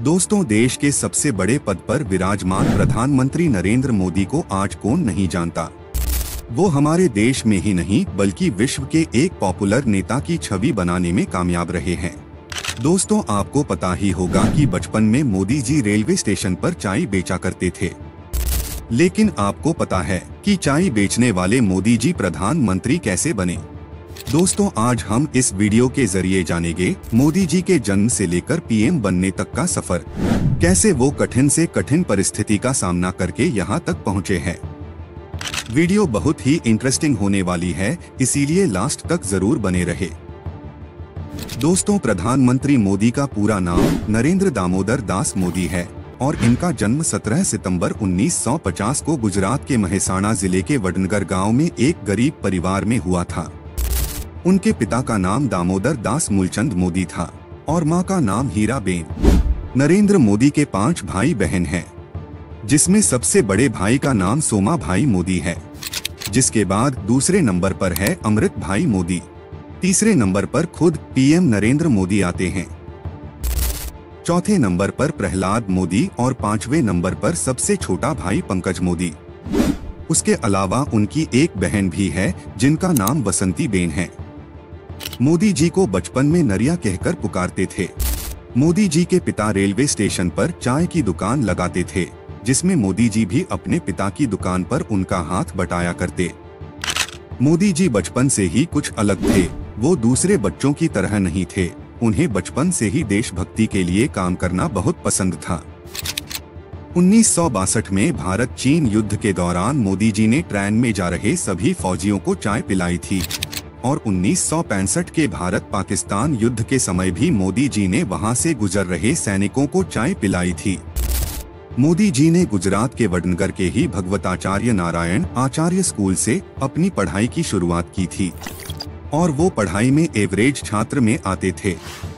दोस्तों, देश के सबसे बड़े पद पर विराजमान प्रधानमंत्री नरेंद्र मोदी को आज कौन नहीं जानता? वो हमारे देश में ही नहीं, बल्कि विश्व के एक पॉपुलर नेता की छवि बनाने में कामयाब रहे हैं। दोस्तों, आपको पता ही होगा कि बचपन में मोदी जी रेलवे स्टेशन पर चाय बेचा करते थे। लेकिन आपको पता है कि चाय बेचने वाले मोदी जी प्रधानमंत्री कैसे बने? दोस्तों, आज हम इस वीडियो के ज़रिए जानेंगे मोदी जी के जन्म से लेकर पीएम बनने तक का सफ़र। कैसे वो कठिन से कठिन परिस्थिति का सामना करके यहाँ तक पहुँचे हैं। वीडियो बहुत ही इंटरेस्टिंग होने वाली है, इसीलिए लास्ट तक ज़रूर बने रहे। दोस्तों, प्रधानमंत्री मोदी का पूरा नाम नरेंद्र दामोदर दास मोदी है और इनका जन्म 17 सितंबर 1950 को गुजरात के महेसाणा ज़िले के वडनगर गाँव में एक गरीब परिवार में हुआ था। उनके पिता का नाम दामोदर दास मूलचंद मोदी था और माँ का नाम हीरा बेन। नरेंद्र मोदी के पाँच भाई बहन हैं, जिसमें सबसे बड़े भाई का नाम सोमा भाई मोदी है, जिसके बाद दूसरे नंबर पर है अमृत भाई मोदी। तीसरे नंबर पर खुद पीएम नरेंद्र मोदी आते हैं। चौथे नंबर पर प्रहलाद मोदी और पांचवे नंबर पर सबसे छोटा भाई पंकज मोदी। उसके अलावा उनकी एक बहन भी है, जिनका नाम बसंती बेन है। मोदी जी को बचपन में नरिया कहकर पुकारते थे। मोदी जी के पिता रेलवे स्टेशन पर चाय की दुकान लगाते थे, जिसमें मोदी जी भी अपने पिता की दुकान पर उनका हाथ बटाया करते। मोदी जी बचपन से ही कुछ अलग थे, वो दूसरे बच्चों की तरह नहीं थे, उन्हें बचपन से ही देशभक्ति के लिए काम करना बहुत पसंद था। उन्नीस सौ बासठ में भारत चीन युद्ध के दौरान मोदी जी ने ट्रेन में जा रहे सभी फौजियों को चाय पिलाई थी। और उन्नीस सौ पैंसठ के भारत पाकिस्तान युद्ध के समय भी मोदी जी ने वहाँ से गुजर रहे सैनिकों को चाय पिलाई थी। मोदी जी ने गुजरात के वडनगर के ही भगवताचार्य नारायण आचार्य स्कूल से अपनी पढ़ाई की शुरुआत की थी। और वो पढ़ाई में एवरेज छात्र में आते थे।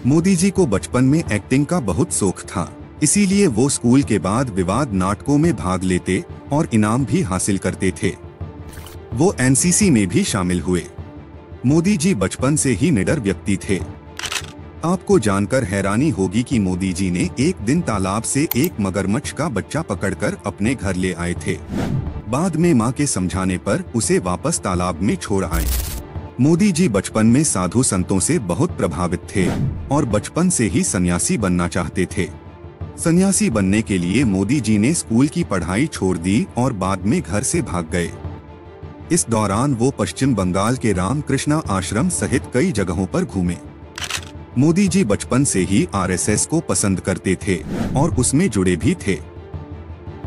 मोदी जी को बचपन में एक्टिंग का बहुत शौक था। इसीलिए वो स्कूल के बाद विवाद नाटकों में भाग लेते और इनाम भी हासिल करते थे। वो एनसीसी में भी शामिल हुए। मोदी जी बचपन से ही निडर व्यक्ति थे। आपको जानकर हैरानी होगी कि मोदी जी ने एक दिन तालाब से एक मगरमच्छ का बच्चा पकड़कर अपने घर ले आए थे। बाद में माँ के समझाने पर उसे वापस तालाब में छोड़ आए। मोदी जी बचपन में साधु संतों से बहुत प्रभावित थे और बचपन से ही सन्यासी बनना चाहते थे। सन्यासी बनने के लिए मोदी जी ने स्कूल की पढ़ाई छोड़ दी और बाद में घर से भाग गए। इस दौरान वो पश्चिम बंगाल के रामकृष्णा आश्रम सहित कई जगहों पर घूमे। मोदी जी बचपन से ही आरएसएस को पसंद करते थे और उसमें जुड़े भी थे।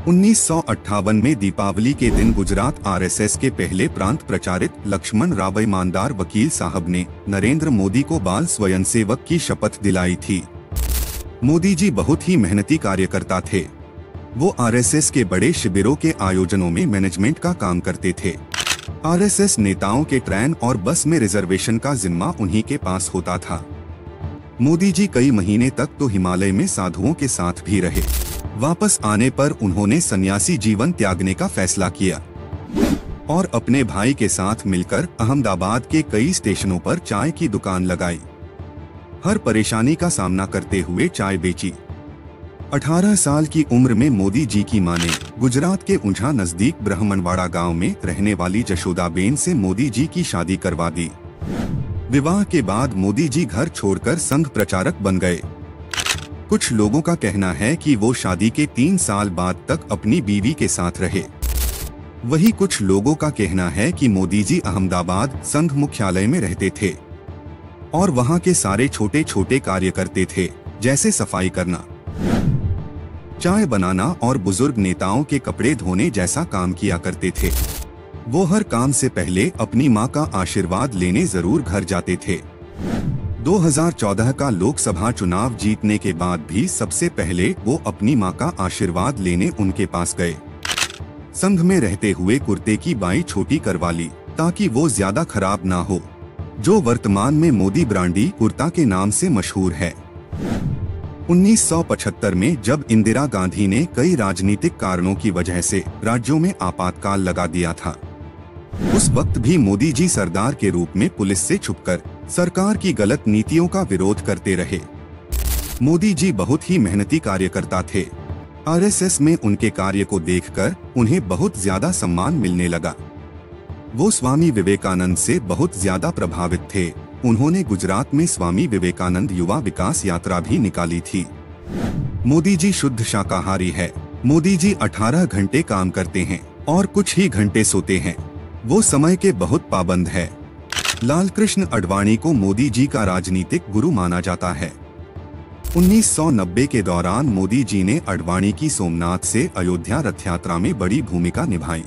उन्नीस सौ अट्ठावन में दीपावली के दिन गुजरात आरएसएस के पहले प्रांत प्रचारित लक्ष्मण राव ईमानदार वकील साहब ने नरेंद्र मोदी को बाल स्वयंसेवक की शपथ दिलाई थी। मोदी जी बहुत ही मेहनती कार्यकर्ता थे। वो आरएसएस के बड़े शिविरों के आयोजनों में मैनेजमेंट का काम करते थे। आरएसएस नेताओं के ट्रेन और बस में रिजर्वेशन का जिम्मा उन्हीं के पास होता था। मोदी जी कई महीने तक तो हिमालय में साधुओं के साथ भी रहे। वापस आने पर उन्होंने सन्यासी जीवन त्यागने का फैसला किया। और अपने भाई के साथ मिलकर अहमदाबाद के कई स्टेशनों पर चाय की दुकान लगाई। हर परेशानी का सामना करते हुए चाय बेची। 18 साल की उम्र में मोदी जी की माँ ने गुजरात के ऊंझा नज़दीक ब्राह्मणवाड़ा गाँव में रहने वाली जशोदाबेन से मोदी जी की शादी करवा दी। विवाह के बाद मोदी जी घर छोड़कर संघ प्रचारक बन गए। कुछ लोगों का कहना है कि वो शादी के तीन साल बाद तक अपनी बीवी के साथ रहे। वही कुछ लोगों का कहना है कि मोदी जी अहमदाबाद संघ मुख्यालय में रहते थे और वहाँ के सारे छोटे छोटे कार्य करते थे, जैसे सफ़ाई करना। चाय बनाना और बुज़ुर्ग नेताओं के कपड़े धोने जैसा काम किया करते थे। वो हर काम से पहले अपनी माँ का आशीर्वाद लेने ज़रूर घर जाते थे। 2014 का लोकसभा चुनाव जीतने के बाद भी सबसे पहले वो अपनी माँ का आशीर्वाद लेने उनके पास गए। संघ में रहते हुए कुर्ते की बाई छोटी करवा ली, ताकि वो ज़्यादा खराब ना हो। जो वर्तमान में मोदी ब्रांडी कुर्ता के नाम से मशहूर है। 1975 में जब इंदिरा गांधी ने कई राजनीतिक कारणों की वजह से राज्यों में आपातकाल लगा दिया था, उस वक्त भी मोदी जी सरदार के रूप में पुलिस से छुपकर सरकार की गलत नीतियों का विरोध करते रहे। मोदी जी बहुत ही मेहनती कार्यकर्ता थे। आरएसएस में उनके कार्य को देखकर उन्हें बहुत ज़्यादा सम्मान मिलने लगा। वो स्वामी विवेकानंद से बहुत ज़्यादा प्रभावित थे। उन्होंने गुजरात में स्वामी विवेकानंद युवा विकास यात्रा भी निकाली थी। मोदी जी शुद्ध शाकाहारी है। मोदी जी 18 घंटे काम करते हैं और कुछ ही घंटे सोते हैं। वो समय के बहुत पाबंद है। लाल कृष्ण अडवाणी को मोदी जी का राजनीतिक गुरु माना जाता है। 1990 के दौरान मोदी जी ने अडवाणी की सोमनाथ से अयोध्या रथ यात्रा में बड़ी भूमिका निभाई।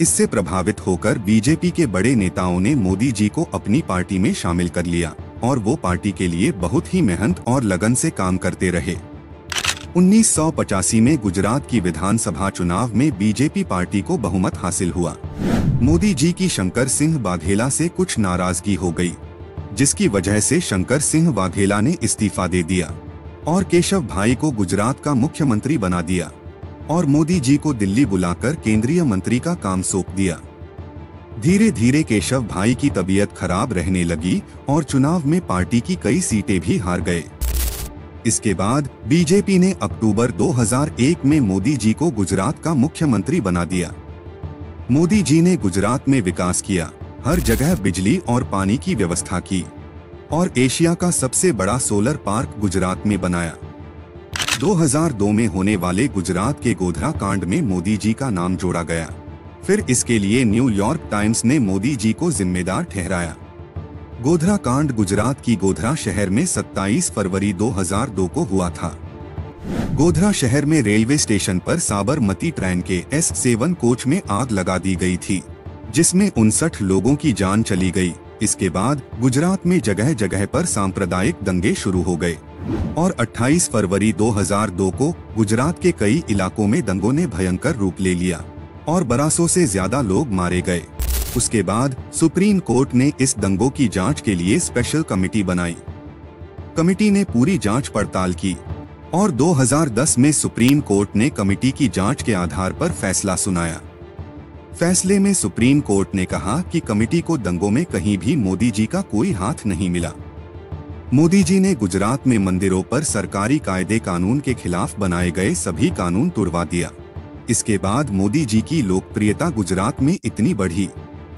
इससे प्रभावित होकर बीजेपी के बड़े नेताओं ने मोदी जी को अपनी पार्टी में शामिल कर लिया और वो पार्टी के लिए बहुत ही मेहनत और लगन से काम करते रहे। 1985 में गुजरात की विधानसभा चुनाव में बीजेपी पार्टी को बहुमत हासिल हुआ। मोदी जी की शंकर सिंह बाघेला से कुछ नाराज़गी हो गई, जिसकी वजह से शंकर सिंह वाघेला ने इस्तीफा दे दिया और केशव भाई को गुजरात का मुख्यमंत्री बना दिया। और मोदी जी को दिल्ली बुलाकर केंद्रीय मंत्री का काम सौंप दिया। धीरे धीरे केशव भाई की तबीयत खराब रहने लगी और चुनाव में पार्टी की कई सीटें भी हार गए। इसके बाद बीजेपी ने अक्टूबर 2001 में मोदी जी को गुजरात का मुख्यमंत्री बना दिया। मोदी जी ने गुजरात में विकास किया, हर जगह बिजली और पानी की व्यवस्था की, और एशिया का सबसे बड़ा सोलर पार्क गुजरात में बनाया। 2002 में होने वाले गुजरात के गोधरा कांड में मोदी जी का नाम जोड़ा गया। फिर इसके लिए न्यूयॉर्क टाइम्स ने मोदी जी को जिम्मेदार ठहराया। गोधरा कांड गुजरात की गोधरा शहर में 27 फरवरी 2002 को हुआ था। गोधरा शहर में रेलवे स्टेशन पर साबरमती ट्रेन के एस सेवन कोच में आग लगा दी गई थी, जिसमें उनसठ लोगों की जान चली गई। इसके बाद गुजरात में जगह जगह पर सांप्रदायिक दंगे शुरू हो गए। और 28 फरवरी 2002 को गुजरात के कई इलाकों में दंगों ने भयंकर रूप ले लिया और बरासों से ज़्यादा लोग मारे गए। उसके बाद सुप्रीम कोर्ट ने इस दंगों की जाँच के लिए स्पेशल कमेटी बनाई। कमेटी ने पूरी जाँच पड़ताल की और 2010 में सुप्रीम कोर्ट ने कमेटी की जाँच के आधार पर फैसला सुनाया। फैसले में सुप्रीम कोर्ट ने कहा कि कमेटी को दंगों में कहीं भी मोदी जी का कोई हाथ नहीं मिला। मोदी जी ने गुजरात में मंदिरों पर सरकारी कायदे कानून के खिलाफ बनाए गए सभी कानून तुड़वा दिया। इसके बाद मोदी जी की लोकप्रियता गुजरात में इतनी बढ़ी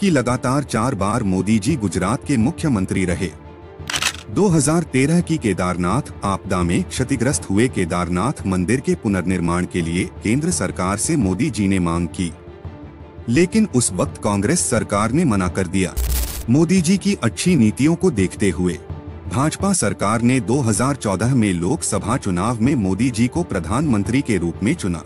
कि लगातार चार बार मोदी जी गुजरात के मुख्यमंत्री रहे। 2013 की केदारनाथ आपदा में क्षतिग्रस्त हुए केदारनाथ मंदिर के पुनर्निर्माण के लिए केंद्र सरकार से मोदी जी ने मांग की। लेकिन उस वक्त कांग्रेस सरकार ने मना कर दिया। मोदी जी की अच्छी नीतियों को देखते हुए, भाजपा सरकार ने 2014 में लोकसभा चुनाव में मोदी जी को प्रधानमंत्री के रूप में चुना।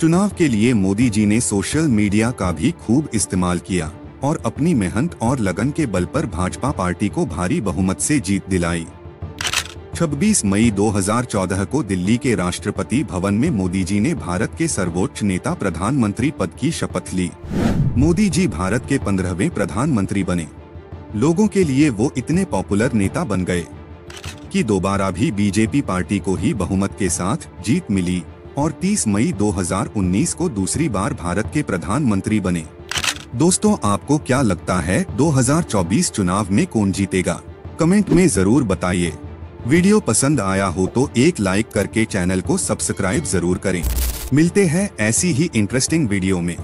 चुनाव के लिए मोदी जी ने सोशल मीडिया का भी खूब इस्तेमाल किया और अपनी मेहनत और लगन के बल पर भाजपा पार्टी को भारी बहुमत से जीत दिलाई। 26 मई 2014 को दिल्ली के राष्ट्रपति भवन में मोदी जी ने भारत के सर्वोच्च नेता प्रधानमंत्री पद की शपथ ली। मोदी जी भारत के पंद्रहवें प्रधानमंत्री बने। लोगों के लिए वो इतने पॉपुलर नेता बन गए कि दोबारा भी बीजेपी पार्टी को ही बहुमत के साथ जीत मिली और 30 मई 2019 को दूसरी बार भारत के प्रधानमंत्री बने। दोस्तों, आपको क्या लगता है 2024 चुनाव में कौन जीतेगा? कमेंट में ज़रूर बताइए। वीडियो पसंद आया हो तो एक लाइक करके चैनल को सब्सक्राइब ज़रूर करें। मिलते हैं ऐसी ही इंटरेस्टिंग वीडियो में।